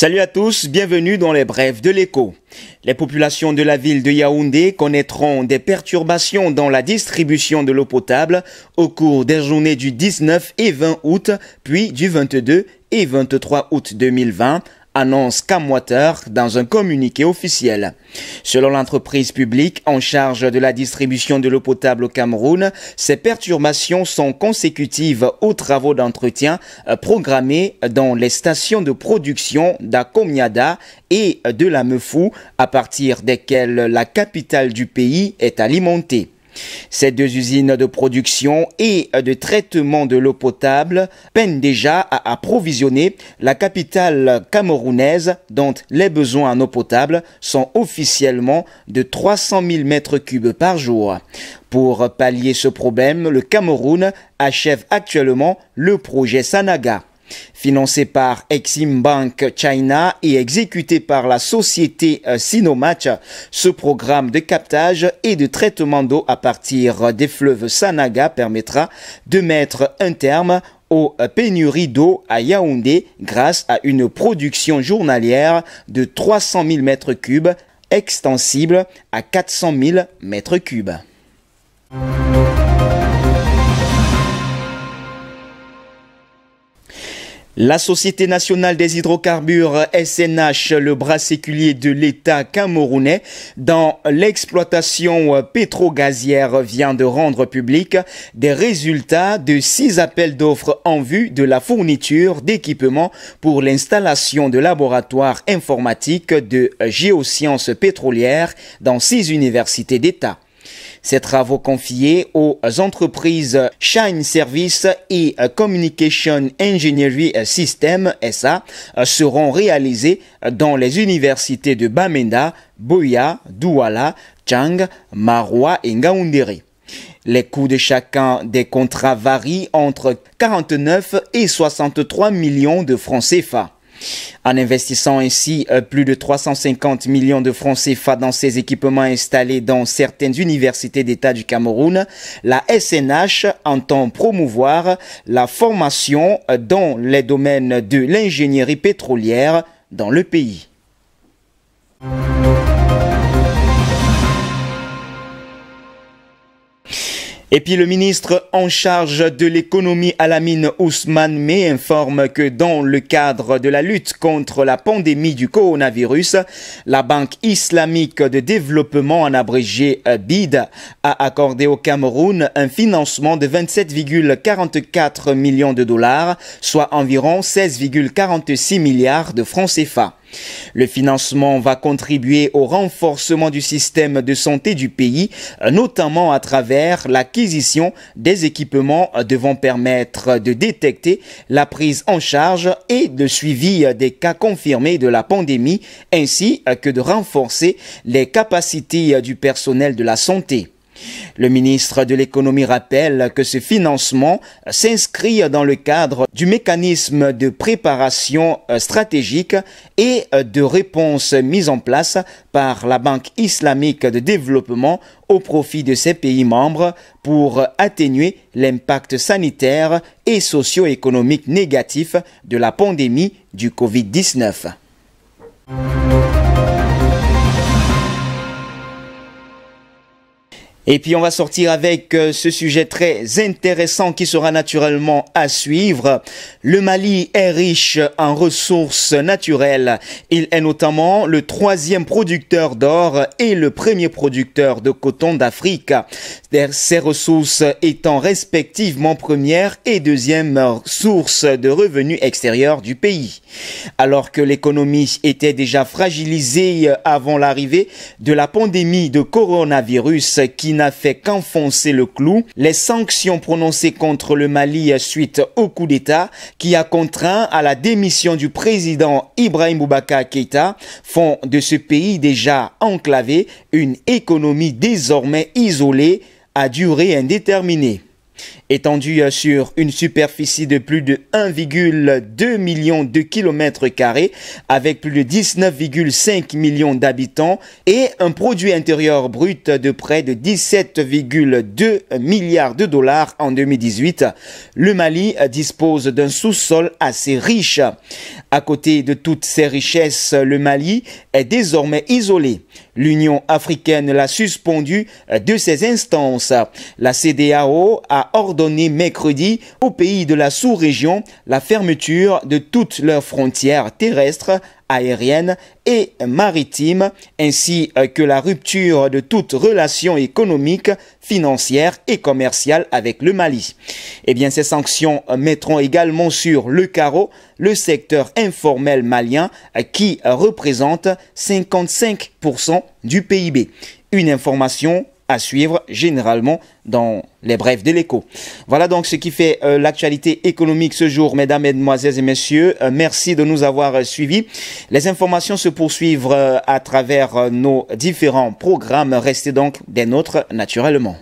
Salut à tous, bienvenue dans les brèves de l'écho. Les populations de la ville de Yaoundé connaîtront des perturbations dans la distribution de l'eau potable au cours des journées du 19 et 20 août, puis du 22 et 23 août 2020 annonce Camwater dans un communiqué officiel. Selon l'entreprise publique en charge de la distribution de l'eau potable au Cameroun, ces perturbations sont consécutives aux travaux d'entretien euh, programmés dans les stations de production d'Akomiada et de la Mefou, à partir desquelles la capitale du pays est alimentée. Ces deux usines de production et de traitement de l'eau potable peinent déjà à approvisionner la capitale camerounaise dont les besoins en eau potable sont officiellement de 300 000 mètres cubes par jour. Pour pallier ce problème, le Cameroun achève actuellement le projet Sanaga. Financé par Exim Bank China et exécuté par la société euh, Sinomatch, ce programme de captage et de traitement d'eau à partir des fleuves Sanaga permettra de mettre un terme aux euh, pénuries d'eau à Yaoundé grâce à une production journalière de 300 000 m3 extensible à 400 000 m3. La Société nationale des hydrocarbures SNH, le bras séculier de l'État camerounais dans l'exploitation pétro-gazière vient de rendre public des résultats de six appels d'offres en vue de la fourniture d'équipements pour l'installation de laboratoires informatiques de géosciences pétrolières dans six universités d'État. Ces travaux confiés aux entreprises Shine Service et Communication Engineering System SA seront réalisés dans les universités de Bamenda, Boya, Douala, Chang, Maroua et Ngaoundéré. Les coûts de chacun des contrats varient entre 49 et 63 millions de francs CFA. En investissant ainsi euh, plus de 350 millions de francs CFA dans ces équipements installés dans certaines universités d'État du Cameroun, la SNH entend promouvoir la formation euh, dans les domaines de l'ingénierie pétrolière dans le pays. Et puis le ministre en charge de l'économie à la mine Ousmane May informe que dans le cadre de la lutte contre la pandémie du coronavirus, la Banque islamique de développement en abrégé euh, BID a accordé au Cameroun un financement de 27,44 millions de dollars, soit environ 16,46 milliards de francs CFA. Le financement va contribuer au renforcement du système de santé du pays, notamment à travers l'acquisition des équipements devant permettre de détecter la prise en charge et de suivi des cas confirmés de la pandémie, ainsi que de renforcer les capacités du personnel de la santé. Le ministre de l'économie rappelle que ce financement s'inscrit dans le cadre du mécanisme de préparation euh, stratégique et euh, de réponse mis en place par la Banque islamique de développement au profit de ses pays membres pour atténuer l'impact sanitaire et socio-économique négatif de la pandémie du Covid-19. Et puis on va sortir avec euh, ce sujet très intéressant qui sera naturellement à suivre. Le Mali est riche en ressources naturelles. Il est notamment le troisième producteur d'or et le premier producteur de coton d'Afrique. Ces ressources étant respectivement première et deuxième source de revenus extérieurs du pays. Alors que l'économie était déjà fragilisée avant l'arrivée de la pandémie de coronavirus qui n'a fait qu'enfoncer le clou. Les sanctions prononcées contre le Mali suite au coup d'État qui a contraint à la démission du président Ibrahim Boubacar Keïta font de ce pays déjà enclavé une économie désormais isolée à durée indéterminée. Étendue sur une superficie de plus de 1,2 million de kilomètres carrés, avec plus de 19,5 millions d'habitants et un produit intérieur brut de près de 17,2 milliards de dollars en 2018, le Mali dispose d'un sous-sol assez riche. À côté de toutes ces richesses, le Mali est désormais isolé. L'Union africaine l'a suspendu de ses instances. La CDAO a ordonné mercredi aux pays de la sous-région la fermeture de toutes leurs frontières terrestres aérienne et maritime, ainsi euh, que la rupture de toute relation économique, financière et commerciale avec le Mali. Eh bien, ces sanctions mettront également sur le carreau le secteur informel malien euh, qui représente 55% du PIB. Une information à suivre généralement dans les brefs de l'écho. Voilà donc ce qui fait euh, l'actualité économique ce jour, mesdames, mesdemoiselles et messieurs. Euh, merci de nous avoir euh, suivis. Les informations se poursuivent à travers nos différents programmes. Restez donc des nôtres naturellement.